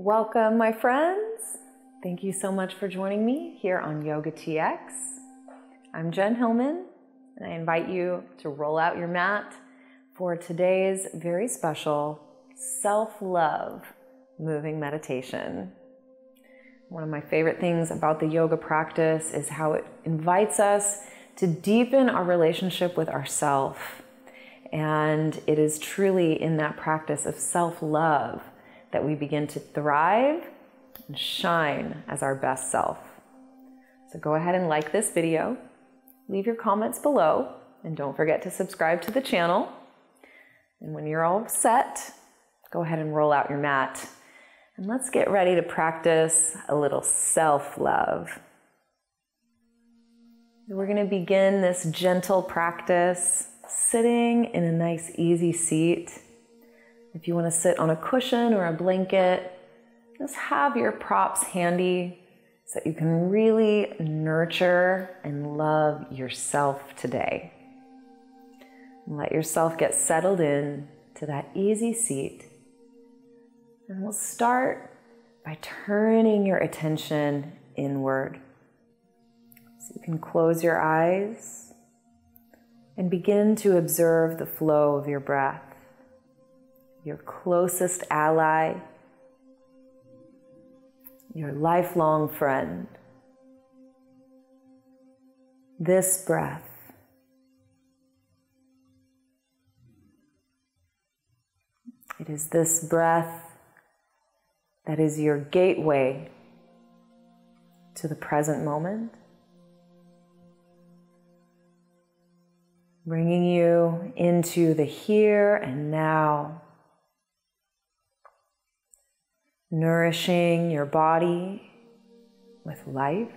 Welcome, my friends. Thank you so much for joining me here on Yoga TX. I'm Jen Hilman, and I invite you to roll out your mat for today's very special self love moving meditation. One of my favorite things about the yoga practice is how it invites us to deepen our relationship with ourself. And it is truly in that practice of self love that we begin to thrive and shine as our best self. So go ahead and like this video, leave your comments below, and don't forget to subscribe to the channel. And when you're all set, go ahead and roll out your mat. And let's get ready to practice a little self love. We're going to begin this gentle practice sitting in a nice, easy seat. If you want to sit on a cushion or a blanket, just have your props handy so that you can really nurture and love yourself today. Let yourself get settled in to that easy seat. And we'll start by turning your attention inward. So you can close your eyes and begin to observe the flow of your breath, your closest ally, your lifelong friend. This breath It is this breath that is your gateway to the present moment, bringing you into the here and now, nourishing your body with life.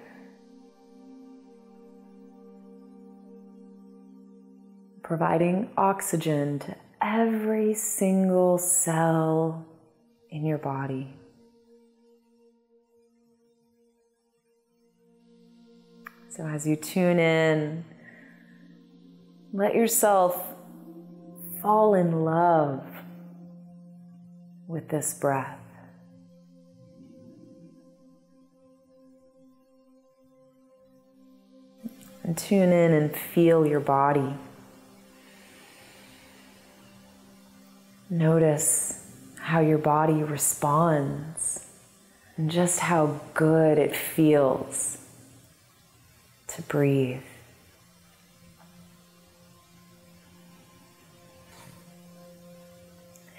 Providing oxygen to every single cell in your body. So, as you tune in, let yourself fall in love with this breath. And tune in and feel your body. Notice how your body responds and just how good it feels to breathe.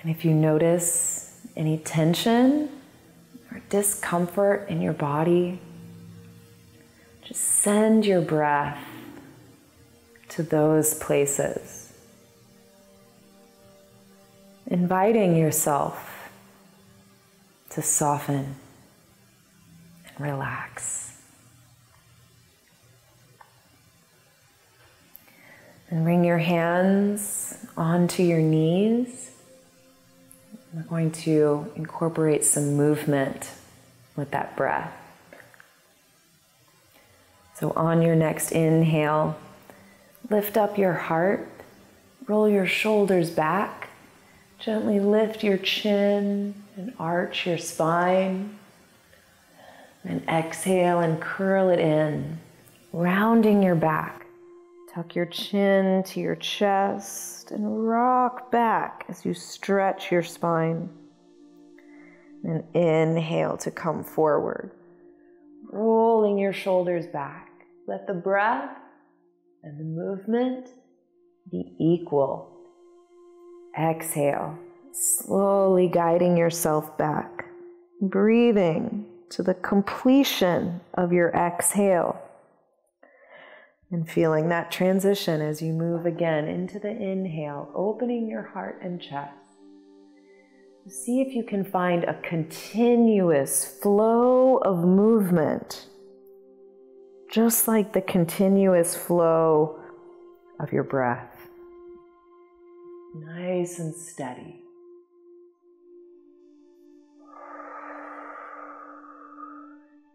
And if you notice any tension or discomfort in your body, just send your breath to those places inviting yourself to soften and relax. And bring your hands onto your knees. We're going to incorporate some movement with that breath. So, on your next inhale, lift up your heart, roll your shoulders back, Gently lift your chin and arch your spine. And exhale and curl it in, rounding your back. Tuck your chin to your chest and rock back as you stretch your spine. And inhale to come forward, rolling your shoulders back. Let the breath and the movement be equal. Exhale, slowly guiding yourself back, breathing to the completion of your exhale. And feeling that transition as you move again into the inhale, opening your heart and chest. See if you can find a continuous flow of movement, just like the continuous flow of your breath nice and steady.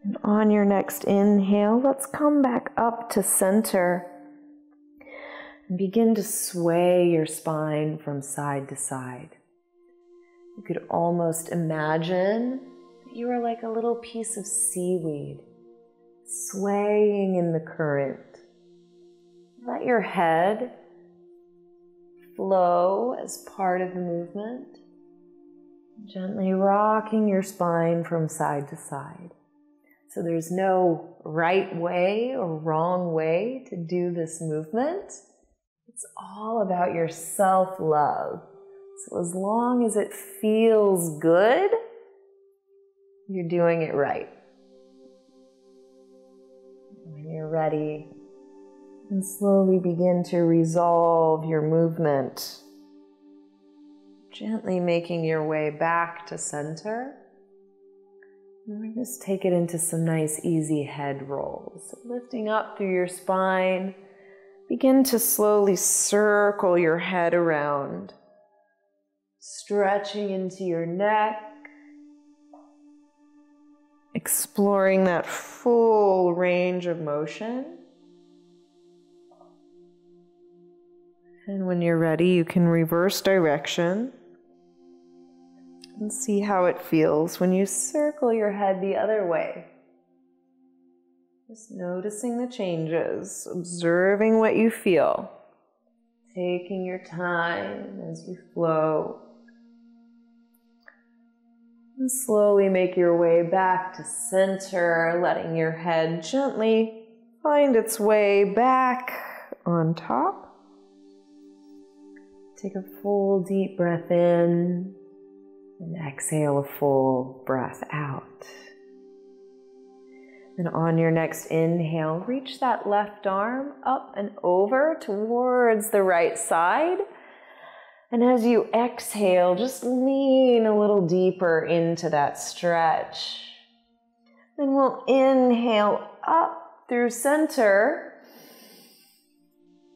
And on your next inhale, let's come back up to center and begin to sway your spine from side to side. You could almost imagine that You are like a little piece of seaweed swaying in the current. Let your head flow as part of the movement, gently rocking your spine from side to side. So there's no right way or wrong way to do this movement. It's all about your self love. So as long as it feels good, you're doing it right. You're ready, and slowly begin to resolve your movement, gently making your way back to center. And we just take it into some nice, easy head rolls. lifting up through your spine, begin to slowly circle your head around, stretching into your neck, exploring that full range of motion. And when you're ready, you can reverse direction and see how it feels when you circle your head the other way. Just noticing the changes, observing what you feel, taking your time as you flow. And slowly make your way back to center, letting your head gently find its way back on top. Take a full deep breath in and exhale a full breath out. And on your next inhale, reach that left arm up and over towards the right side. And as you exhale, just lean a little deeper into that stretch. Then we'll inhale up through center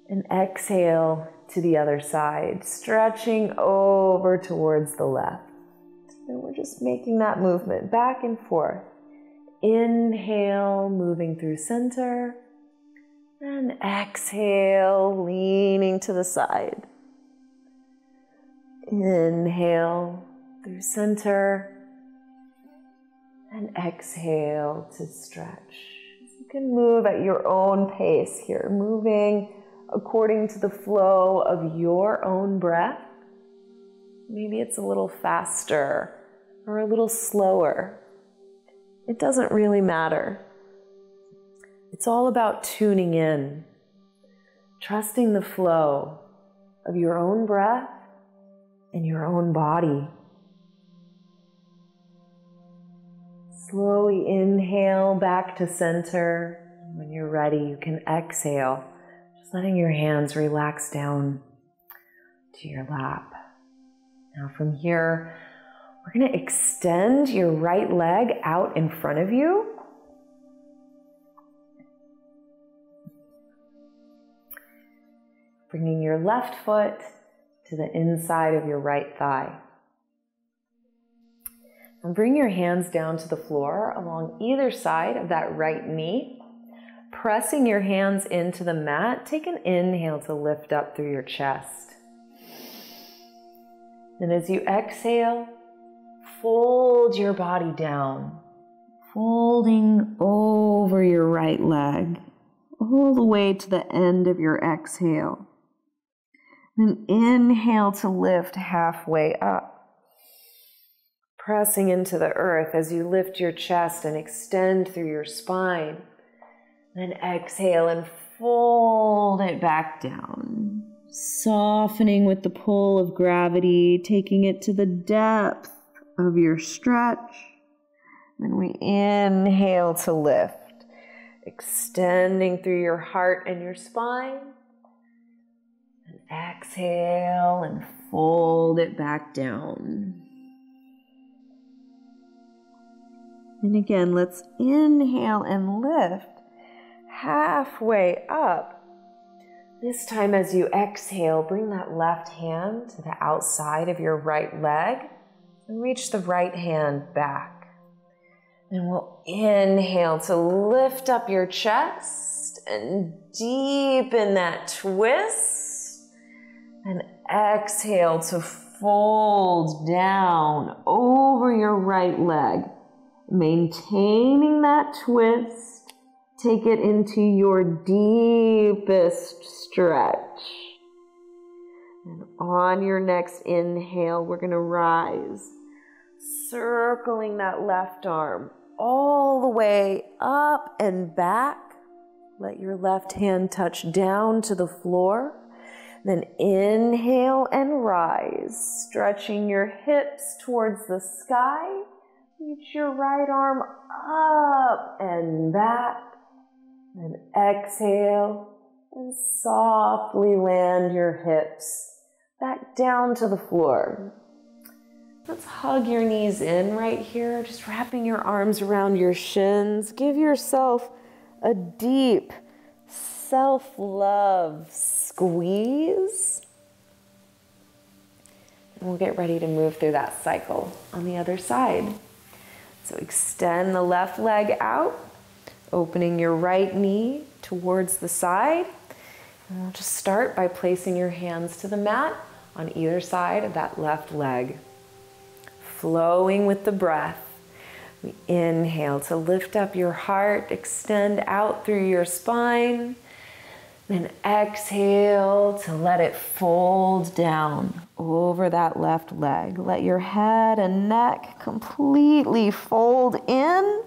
and exhale to the other side, stretching over towards the left. And we're just making that movement back and forth. Inhale, moving through center. And exhale, leaning to the side. Inhale through center. And exhale to stretch. You can move at your own pace here, moving according to the flow of your own breath. Maybe it's a little faster or a little slower. It doesn't really matter. It's all about tuning in, trusting the flow of your own breath and your own body. Slowly inhale back to center. When you're ready, you can exhale, just letting your hands relax down to your lap. Now, from here, we're going to extend your right leg out in front of you. Bringing your left foot to the inside of your right thigh. And bring your hands down to the floor along either side of that right knee. Pressing your hands into the mat, take an inhale to lift up through your chest. And as you exhale, fold your body down, folding over your right leg, all the way to the end of your exhale. Then inhale to lift halfway up, pressing into the earth as you lift your chest and extend through your spine. Then exhale and fold it back down, softening with the pull of gravity, taking it to the depth of your stretch. Then we inhale to lift, extending through your heart and your spine. Exhale and fold it back down. And again, let's inhale and lift halfway up. This time, as you exhale, bring that left hand to the outside of your right leg and reach the right hand back. And we'll inhale to lift up your chest and deepen that twist. And exhale to fold down over your right leg, Maintaining that twist, take it into your deepest stretch. And on your next inhale, we're going to rise, circling that left arm all the way up and back. Let your left hand touch down to the floor. Then inhale and rise, stretching your hips towards the sky. Reach your right arm up and back. Then exhale and softly land your hips back down to the floor. Let's hug your knees in right here, just wrapping your arms around your shins. Give yourself a deep self love squeeze. And we'll get ready to move through that cycle on the other side. So extend the left leg out, opening your right knee towards the side. And we'll just start by placing your hands to the mat on either side of that left leg. Flowing with the breath. We inhale to lift up your heart, extend out through your spine. Then exhale to let it fold down over that left leg. Let your head and neck completely fold in.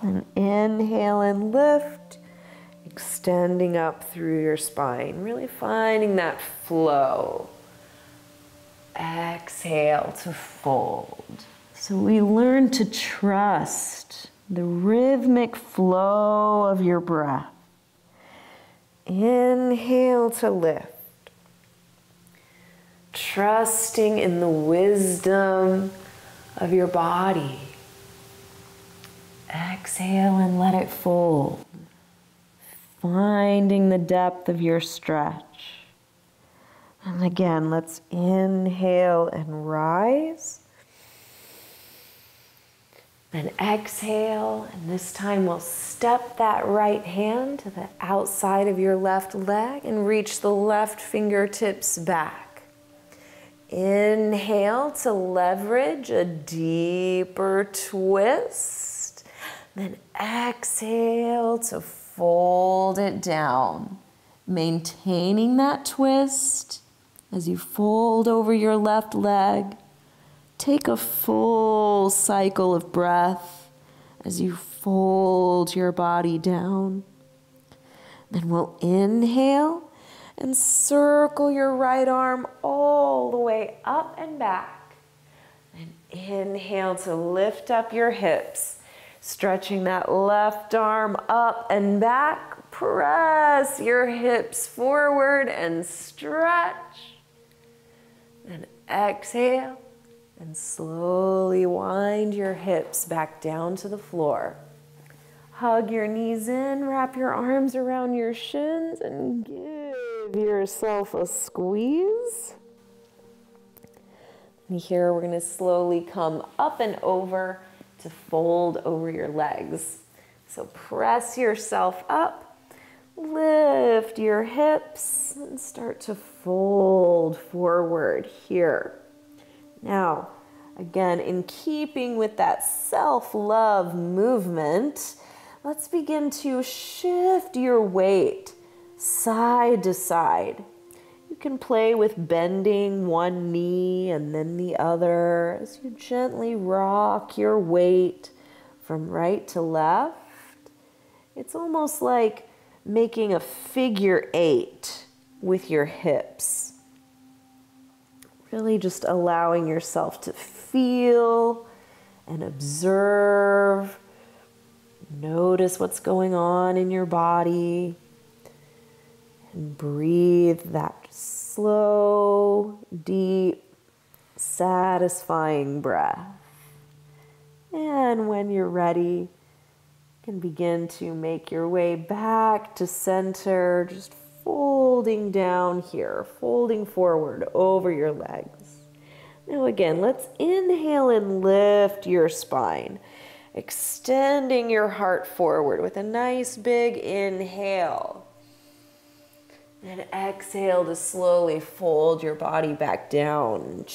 Then inhale and lift, extending up through your spine, really finding that flow. Exhale to fold. So we learn to trust the rhythmic flow of your breath. Inhale to lift. Trusting in the wisdom of your body. Exhale and let it fold. Finding the depth of your stretch. And again, let's inhale and rise. Then exhale, and this time we'll step that right hand to the outside of your left leg and reach the left fingertips back. Inhale to leverage a deeper twist. Then exhale to fold it down, maintaining that twist as you fold over your left leg. Take a full cycle of breath as you fold your body down. Then we'll inhale and circle your right arm all the way up and back. And inhale to lift up your hips, stretching that left arm up and back. Press your hips forward and stretch. And exhale and slowly wind your hips back down to the floor. Hug your knees in, wrap your arms around your shins, and give yourself a squeeze. And here we're going to slowly come up and over to fold over your legs. So press yourself up, lift your hips, and start to fold forward here. Now, again, in keeping with that self love movement, let's begin to shift your weight side to side. You can play with bending one knee and then the other as you gently rock your weight from right to left. It's almost like making a figure eight with your hips. Really just allowing yourself to feel and observe. Notice what's going on in your body. And breathe that slow, deep, satisfying breath. And when you're ready, you can begin to make your way back to center, just folding down here, folding forward over your legs. Now, again, let's inhale and lift your spine, extending your heart forward with a nice big inhale. And exhale to slowly fold your body back down.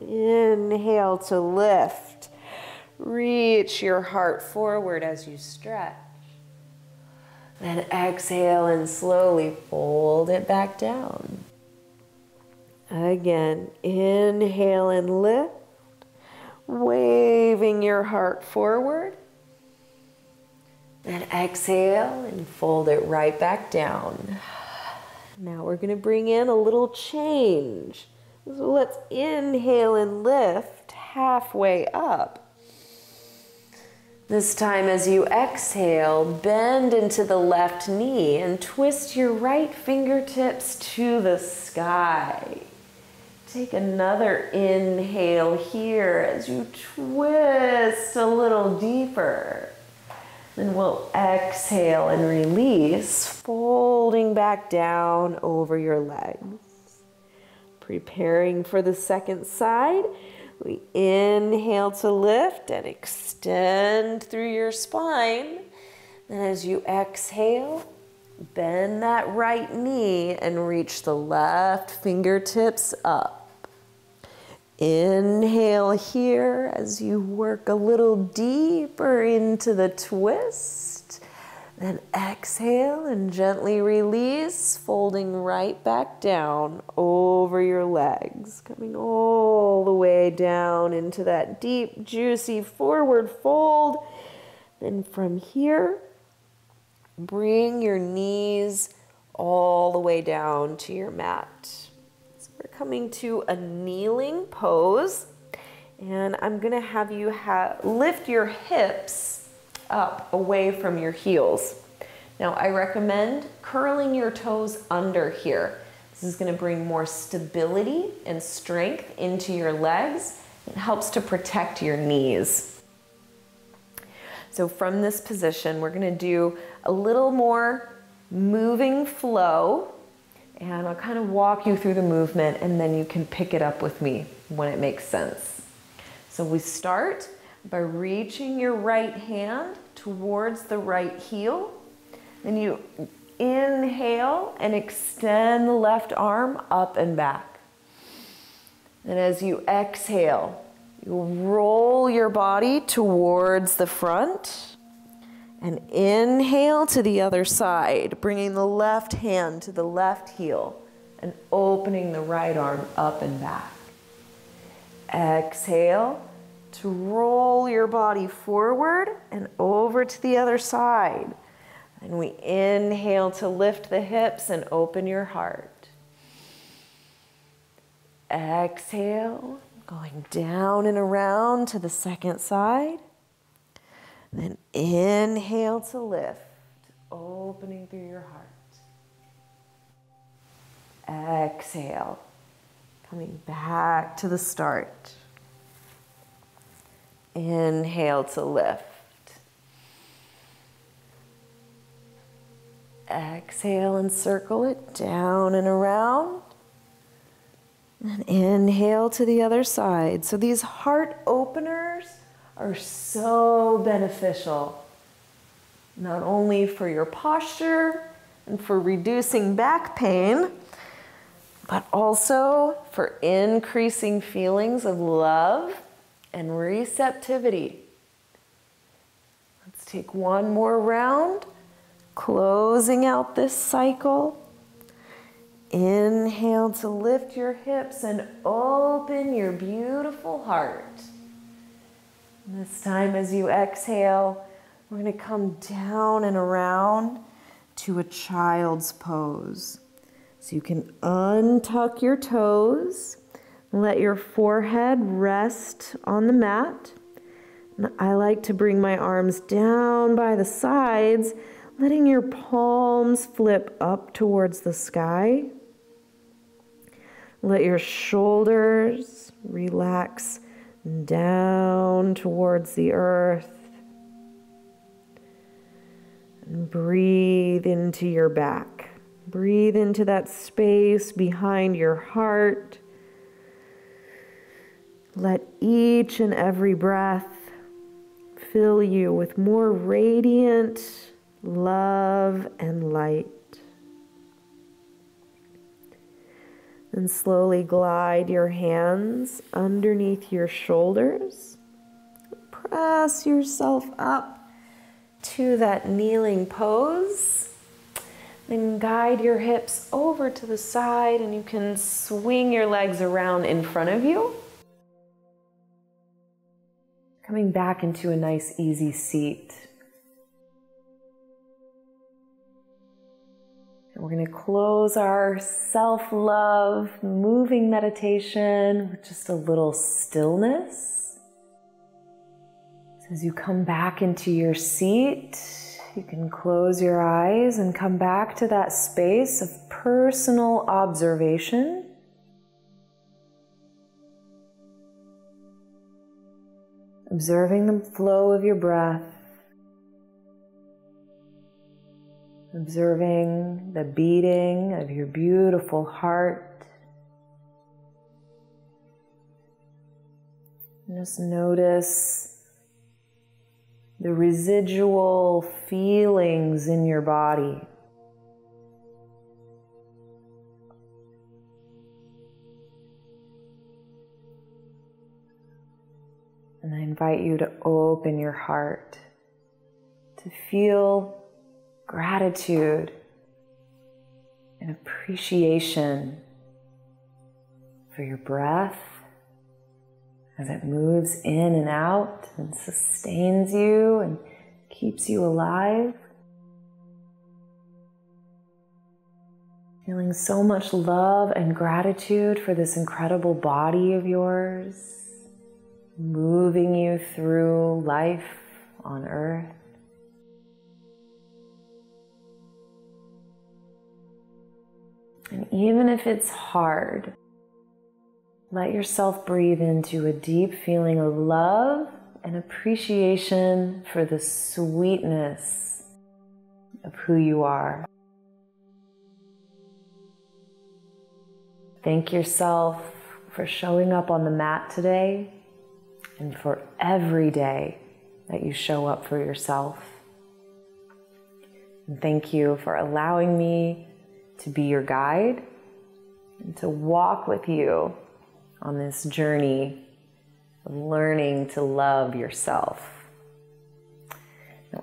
Inhale to lift. Reach your heart forward as you stretch. Then exhale and slowly fold it back down. Again, inhale and lift, waving your heart forward. Then exhale and fold it right back down. Now we're going to bring in a little change. So let's inhale and lift halfway up. This time, as you exhale, bend into the left knee and twist your right fingertips to the sky. Take another inhale here as you twist a little deeper. Then we'll exhale and release, folding back down over your legs. Preparing for the second side, we inhale to lift and extend through your spine. Then as you exhale, bend that right knee and reach the left fingertips up. Inhale here as you work a little deeper into the twist. Then exhale and gently release, folding right back down over your legs, coming all the way down into that deep, juicy forward fold. Then from here, bring your knees all the way down to your mat. So we're coming to a kneeling pose. And I'm gonna have you ha lift your hips up away from your heels. Now I recommend curling your toes under here. This is gonna bring more stability and strength into your legs. It helps to protect your knees. So from this position, we're gonna do a little more moving flow and I'll kind of walk you through the movement and then you can pick it up with me when it makes sense. So we start by reaching your right hand towards the right heel. Then you inhale and extend the left arm up and back. And as you exhale, you roll your body towards the front and inhale to the other side, bringing the left hand to the left heel and opening the right arm up and back. Exhale to roll your body forward and over to the other side. And we inhale to lift the hips and open your heart. Exhale, going down and around to the second side. Then inhale to lift, opening through your heart. Exhale, coming back to the start. Inhale to lift. Exhale and circle it down and around. And inhale to the other side. So these heart openers are so beneficial, not only for your posture and for reducing back pain, but also for increasing feelings of love and receptivity. Let's take one more round, closing out this cycle. Inhale to lift your hips and open your beautiful heart. This time, as you exhale, we're going to come down and around to a child's pose. So you can untuck your toes, let your forehead rest on the mat. I like to bring my arms down by the sides, letting your palms flip up towards the sky. Let your shoulders relax down towards the earth. And breathe into your back. Breathe into that space behind your heart. Let each and every breath fill you with more radiant love and light. And slowly glide your hands underneath your shoulders. Press yourself up to that kneeling pose. Then guide your hips over to the side and you can swing your legs around in front of you. Coming back into a nice easy seat. And we're going to close our self love moving meditation with just a little stillness. So as you come back into your seat, you can close your eyes and come back to that space of personal observation. Observing the flow of your breath. Observing the beating of your beautiful heart. Just notice the residual feelings in your body. Invite you to open your heart to feel gratitude and appreciation for your breath as it moves in and out and sustains you and keeps you alive. Feeling so much love and gratitude for this incredible body of yours, moving you through life on earth. And even if it's hard, let yourself breathe into a deep feeling of love and appreciation for the sweetness of who you are. Thank yourself for showing up on the mat today and for every day that you show up for yourself. And thank you for allowing me to be your guide and to walk with you on this journey of learning to love yourself.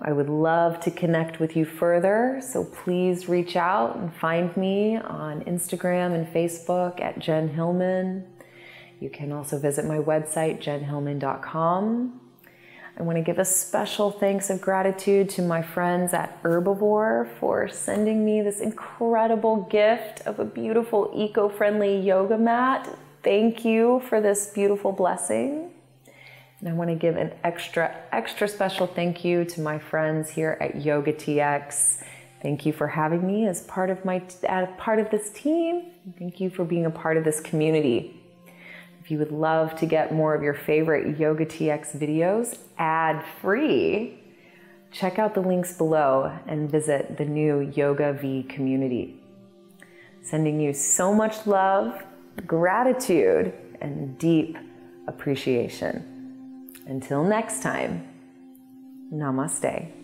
I would love to connect with you further, so please reach out and find me on Instagram and Facebook at Jen Hilman. You can also visit my website, jenhilman.com. I want to give a special thanks of gratitude to my friends at Herbivore for sending me this incredible gift of a beautiful eco friendly yoga mat. Thank you for this beautiful blessing. And I want to give an extra, extra special thank you to my friends here at Yoga TX. Thank you for having me as part of my as part of this team. Thank you for being a part of this community. If you would love to get more of your favorite Yoga TX videos ad free, check out the links below and visit the new Yoga V community. Sending you so much love gratitude, and deep appreciation. Until next time, namaste.